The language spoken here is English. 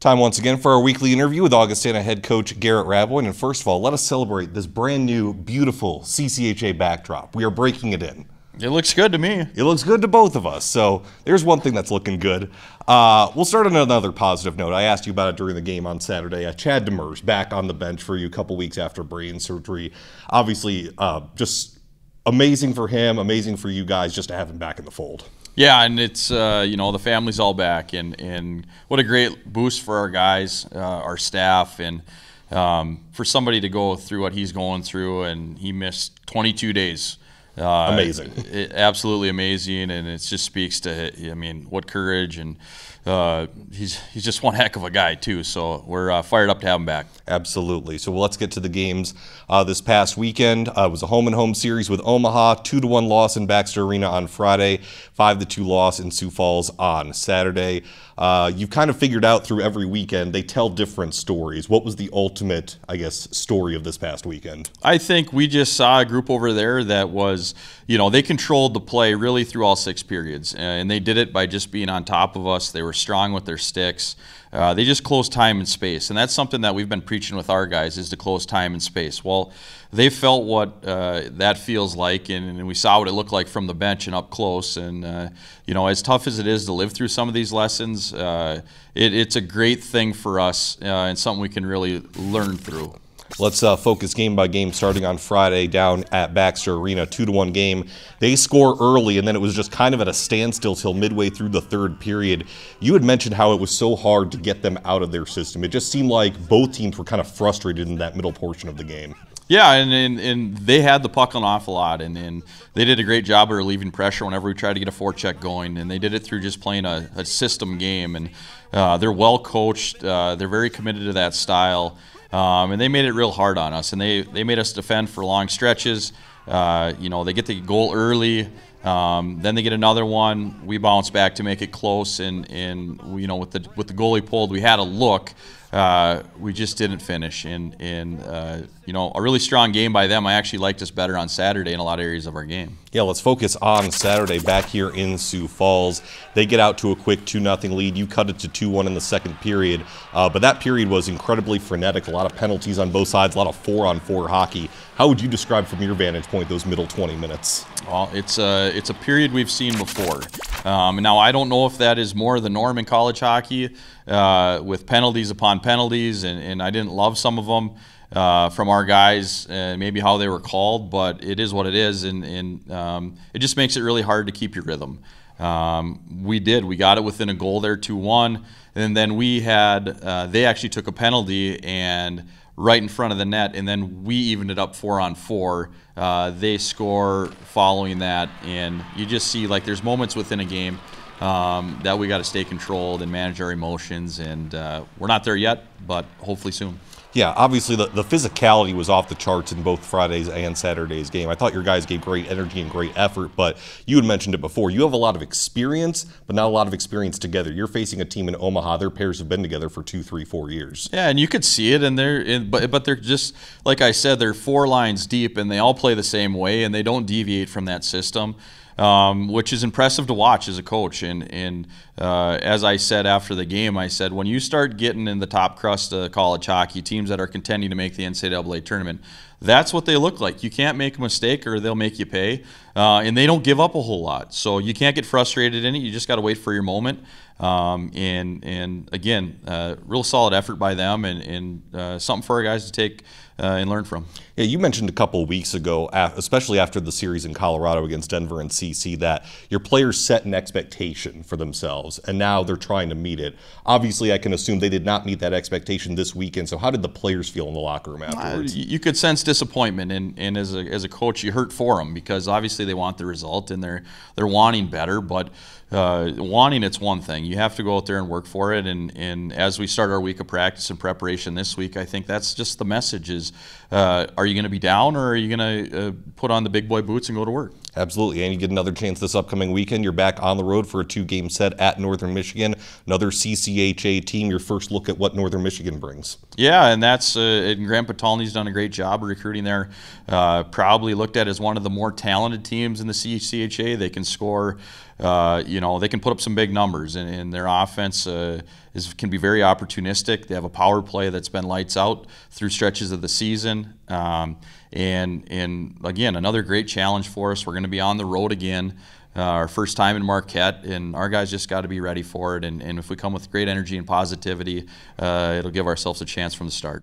Time once again for our weekly interview with Augustana head coach Garrett Raboin. And first of all, let us celebrate this brand new, beautiful CCHA backdrop. We are breaking it in. It looks good to me. It looks good to both of us. So there's one thing that's looking good. Uh, we'll start on another positive note. I asked you about it during the game on Saturday. Uh, Chad Demers back on the bench for you a couple weeks after brain surgery. Obviously, uh, just amazing for him, amazing for you guys just to have him back in the fold. Yeah, and it's uh, you know the family's all back, and and what a great boost for our guys, uh, our staff, and um, for somebody to go through what he's going through, and he missed 22 days. Uh, amazing, it, absolutely amazing, and it just speaks to I mean what courage and uh, he's he's just one heck of a guy too. So we're uh, fired up to have him back. Absolutely. So let's get to the games uh, this past weekend. Uh, it was a home and home series with Omaha, two to one loss in Baxter Arena on Friday, five to two loss in Sioux Falls on Saturday. Uh, you've kind of figured out through every weekend they tell different stories. What was the ultimate, I guess, story of this past weekend? I think we just saw a group over there that was, you know, they controlled the play really through all six periods, and they did it by just being on top of us. They were strong with their sticks. Uh, they just close time and space, and that's something that we've been preaching with our guys is to close time and space. Well, they felt what uh, that feels like, and, and, we saw what it looked like from the bench and up close. And uh, you know, as tough as it is to live through some of these lessons, uh, it, it's a great thing for us uh, and something we can really learn through. Let's uh, focus game by game starting on Friday down at Baxter Arena, two to one game. They score early, and then it was just kind of at a standstill till midway through the third period. You had mentioned how it was so hard to get them out of their system. It just seemed like both teams were kind of frustrated in that middle portion of the game. Yeah, and, and, and they had the puck an awful lot, and, and they did a great job of relieving pressure whenever we tried to get a forecheck going, and they did it through just playing a, a system game, and uh, they're well coached, uh, they're very committed to that style, um, and they made it real hard on us, and they, they made us defend for long stretches. Uh, you know, they get the goal early. Um, then they get another one. We bounce back to make it close, and, and you know with the with the goalie pulled, we had a look. Uh, we just didn't finish. And, and uh, you know, a really strong game by them. I actually liked us better on Saturday in a lot of areas of our game. Yeah, let's focus on Saturday back here in Sioux Falls. They get out to a quick 2 0 lead. You cut it to 2 1 in the second period. Uh, but that period was incredibly frenetic. A lot of penalties on both sides, a lot of four on four hockey. How would you describe from your vantage point those middle 20 minutes? Well, it's a, it's a period we've seen before. Um, now, I don't know if that is more the norm in college hockey uh, with penalties upon penalties, and, and I didn't love some of them uh, from our guys, and maybe how they were called, but it is what it is, and, and um, it just makes it really hard to keep your rhythm. Um, we did. We got it within a goal there, 2 1. And then we had, uh, they actually took a penalty and right in front of the net, and then we evened it up four on four. Uh, they score following that, and you just see like there's moments within a game um, that we got to stay controlled and manage our emotions, and uh, we're not there yet, but hopefully soon. Yeah, obviously the, the physicality was off the charts in both Friday's and Saturday's game. I thought your guys gave great energy and great effort, but you had mentioned it before. You have a lot of experience, but not a lot of experience together. You're facing a team in Omaha. Their pairs have been together for two, three, four years. Yeah, and you could see it, and they're in, but but they're just like I said, they're four lines deep, and they all play the same way, and they don't deviate from that system um, which is impressive to watch as a coach. And, and uh, as I said after the game, I said, when you start getting in the top crust of college hockey, teams that are contending to make the NCAA tournament, that's what they look like. You can't make a mistake or they'll make you pay. Uh, and they don't give up a whole lot. So you can't get frustrated in it. You just got to wait for your moment. Um, and, and again, uh, real solid effort by them and, and uh, something for our guys to take uh, and learn from. Yeah, you mentioned a couple weeks ago, especially after the series in Colorado against Denver and CC, that your players set an expectation for themselves, and now they're trying to meet it. Obviously, I can assume they did not meet that expectation this weekend. So, how did the players feel in the locker room afterwards? you could sense disappointment, and, and as a as a coach, you hurt for them because obviously they want the result and they're they're wanting better, but uh, wanting it's one thing. You have to go out there and work for it. And, and as we start our week of practice and preparation this week, I think that's just the message: is uh, are you going to be down or are you going to uh, put on the big boy boots and go to work? Absolutely, and you get another chance this upcoming weekend. You're back on the road for a two-game set at Northern Michigan, another CCHA team. Your first look at what Northern Michigan brings. Yeah, and that's uh, and Grant Potulny's done a great job recruiting there. Uh, probably looked at as one of the more talented teams in the CCHA. They can score uh, you know, they can put up some big numbers, and their offense uh, is can be very opportunistic. They have a power play that's been lights out through stretches of the season, um, and and again, another great challenge for us. We're going to be on the road again. Uh, our first time in Marquette, and our guys just got to be ready for it. And, and if we come with great energy and positivity, uh, it'll give ourselves a chance from the start.